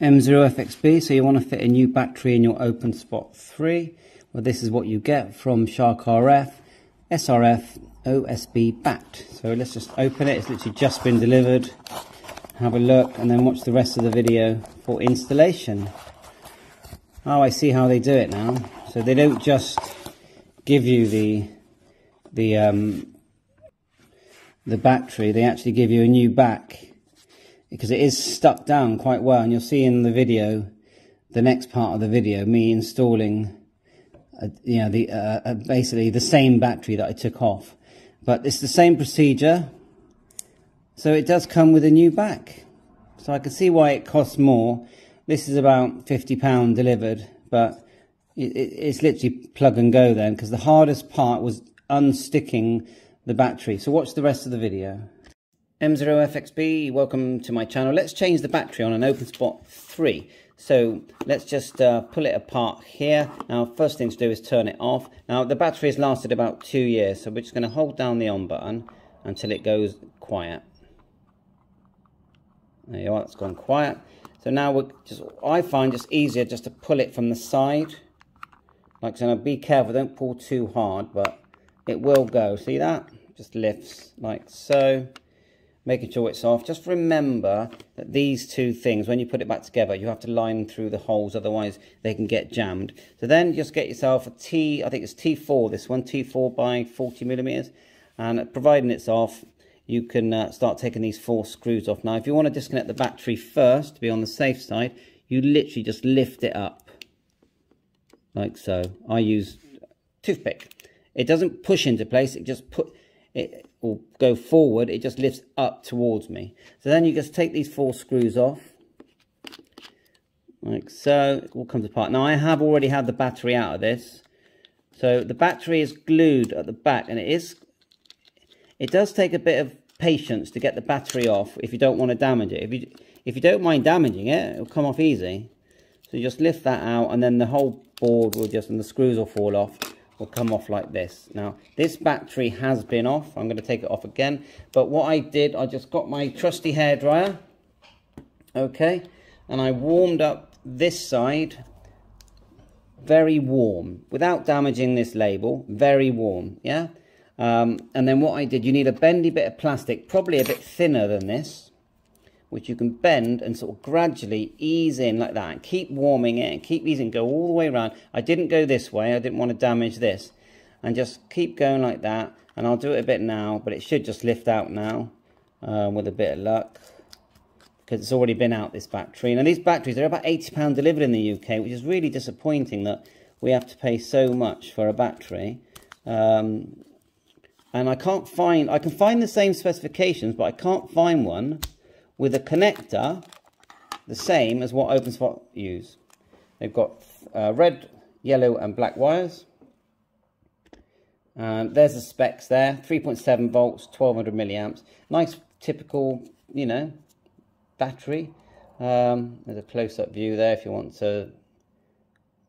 M0FXB, so you want to fit a new battery in your OpenSpot 3. Well, this is what you get from Shark RF, SRF, OSB BAT. So let's just open it, it's literally just been delivered. Have a look and then watch the rest of the video for installation. Oh, I see how they do it now. So they don't just give you the the um, the battery, they actually give you a new back because it is stuck down quite well and you'll see in the video the next part of the video me installing a, you know the uh, a, basically the same battery that I took off. But it's the same procedure so it does come with a new back. So I can see why it costs more. This is about 50 pound delivered but it, it, it's literally plug and go then because the hardest part was unsticking the battery. So watch the rest of the video M0FXB, welcome to my channel. Let's change the battery on an OpenSpot 3. So let's just uh, pull it apart here. Now first thing to do is turn it off. Now the battery has lasted about two years, so we're just going to hold down the on button until it goes quiet. There you are, it's gone quiet. So now we're just, I find just easier just to pull it from the side. Like so, now be careful, don't pull too hard, but it will go. See that? Just lifts like so making sure it's off. Just remember that these two things, when you put it back together, you have to line through the holes, otherwise they can get jammed. So then just get yourself a T, I think it's T4, this one, T4 by 40 millimeters. And providing it's off, you can uh, start taking these four screws off. Now, if you want to disconnect the battery first, to be on the safe side, you literally just lift it up. Like so. I use toothpick. It doesn't push into place, it just put it will go forward, it just lifts up towards me. So then you just take these four screws off, like so, it all comes apart. Now I have already had the battery out of this, so the battery is glued at the back, and it is, it does take a bit of patience to get the battery off if you don't want to damage it. If you, if you don't mind damaging it, it'll come off easy. So you just lift that out, and then the whole board will just, and the screws will fall off will come off like this. Now, this battery has been off. I'm going to take it off again. But what I did, I just got my trusty hair dryer. Okay. And I warmed up this side very warm without damaging this label. Very warm. Yeah. Um, and then what I did, you need a bendy bit of plastic, probably a bit thinner than this which you can bend and sort of gradually ease in like that and keep warming it and keep easing, go all the way around. I didn't go this way, I didn't want to damage this. And just keep going like that. And I'll do it a bit now, but it should just lift out now uh, with a bit of luck. Because it's already been out, this battery. Now these batteries, are about £80 delivered in the UK, which is really disappointing that we have to pay so much for a battery. Um, and I can't find, I can find the same specifications, but I can't find one with a connector the same as what OpenSpot use. They've got uh, red, yellow and black wires. Um, there's the specs there, 3.7 volts, 1200 milliamps. Nice typical, you know, battery. Um, there's a close-up view there if you want to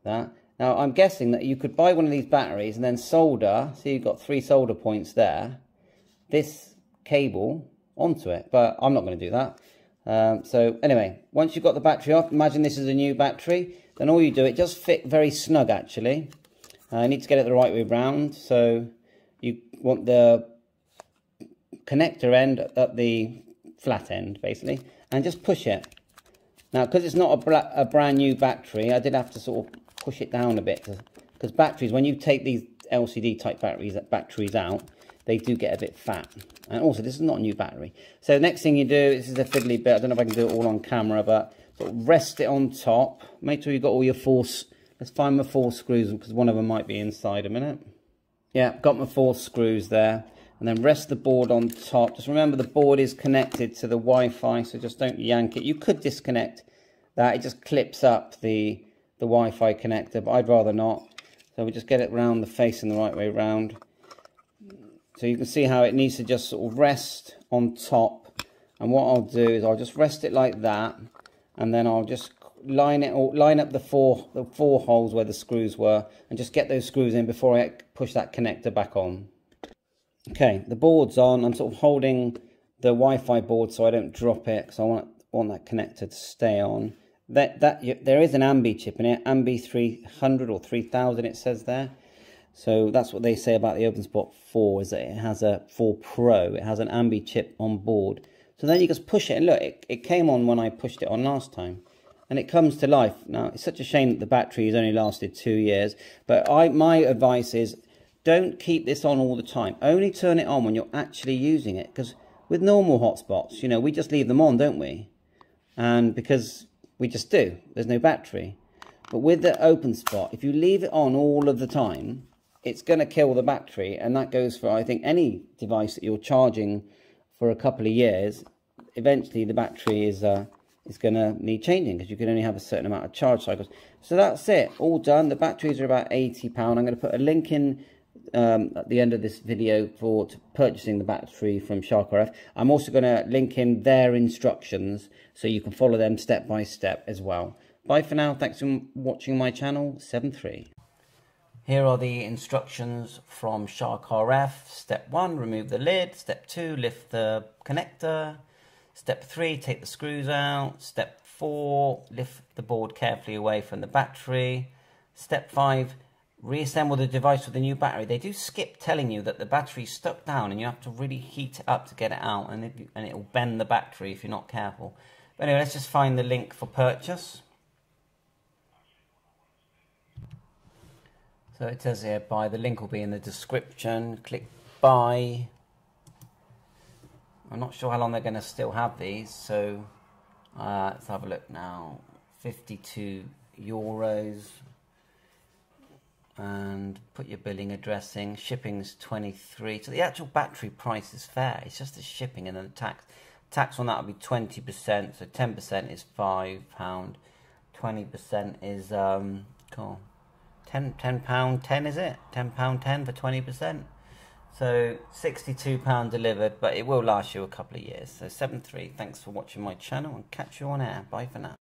that. Now, I'm guessing that you could buy one of these batteries and then solder, see you've got three solder points there, this cable onto it. But I'm not going to do that. Um, so anyway, once you've got the battery off, imagine this is a new battery. Then all you do, it does fit very snug actually. Uh, I need to get it the right way round. So you want the connector end at the flat end basically and just push it. Now because it's not a, a, brand new battery, I did have to sort of push it down a bit because batteries, when you take these LCD type batteries, batteries out, they do get a bit fat. And also, this is not a new battery. So the next thing you do, this is a fiddly bit. I don't know if I can do it all on camera, but rest it on top. Make sure you've got all your four... Let's find my four screws, because one of them might be inside a minute. Yeah, got my four screws there. And then rest the board on top. Just remember the board is connected to the Wi-Fi, so just don't yank it. You could disconnect that. It just clips up the, the Wi-Fi connector, but I'd rather not. So we just get it round the face in the right way round. So you can see how it needs to just sort of rest on top. And what I'll do is I'll just rest it like that. And then I'll just line it or line up the four the four holes where the screws were and just get those screws in before I push that connector back on. Okay, the board's on. I'm sort of holding the Wi-Fi board so I don't drop it because I want want that connector to stay on. That that there is an AMBE chip in it, AMBE 300 or 3000 it says there. So that's what they say about the OpenSpot 4 is that it has a 4 Pro, it has an AMBE chip on board. So then you just push it and look, it, it came on when I pushed it on last time. And it comes to life. Now, it's such a shame that the battery has only lasted two years. But I my advice is don't keep this on all the time. Only turn it on when you're actually using it. Because with normal hotspots, you know, we just leave them on, don't we? And because we just do. There's no battery. But with the open spot, if you leave it on all of the time, it's going to kill the battery. And that goes for, I think, any device that you're charging for a couple of years. Eventually, the battery is uh, is going to need changing because you can only have a certain amount of charge cycles. So that's it. All done. The batteries are about £80. I'm going to put a link in um, at the end of this video for purchasing the battery from Shark RF. I'm also going to link in their instructions so you can follow them step by step as well. Bye for now. Thanks for watching my channel, 7.3. Here are the instructions from Shark RF. Step 1, remove the lid. Step 2, lift the connector. Step 3, take the screws out. Step 4, lift the board carefully away from the battery. Step 5, reassemble the device with a new battery. They do skip telling you that the battery's stuck down and you have to really heat it up to get it out and, it, and it'll bend the battery if you're not careful. But anyway, let's just find the link for purchase. So it says here buy, the link will be in the description. Click buy. I'm not sure how long they're going to still have these, so uh, let's have a look now. 52 euros and put your billing address addressing. Shipping's 23. So the actual battery price is fair. It's just the shipping and then the tax. Tax on that will be 20%. So 10% is £5. 20% is, um, cool. 10, 10 pound 10 is it? 10 pound 10 for 20%. So £62 delivered, but it will last you a couple of years. So 7.3, thanks for watching my channel and catch you on air. Bye for now.